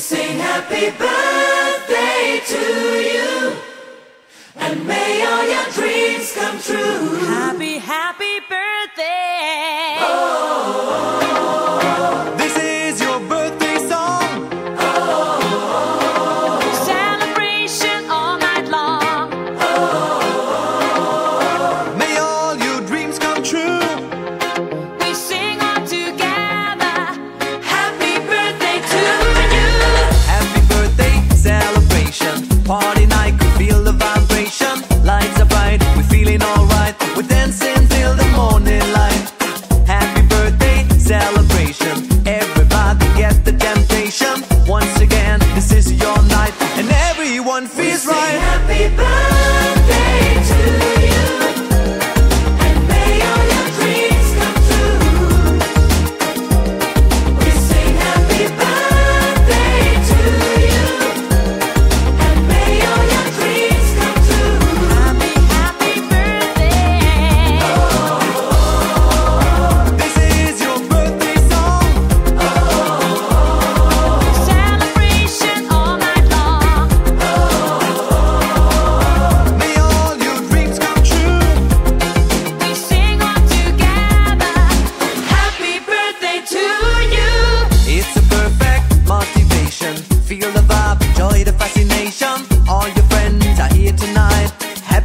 sing happy birthday to you. And may all your dreams celebration. Everybody gets the temptation. Once again, this is your night, and everyone feels right. Happy birthday.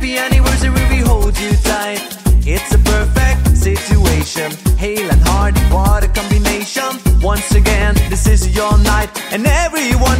happy anywhere's ruby holds you tight. It's a perfect situation. Hail and hard, what a combination. Once again, this is your night, and everyone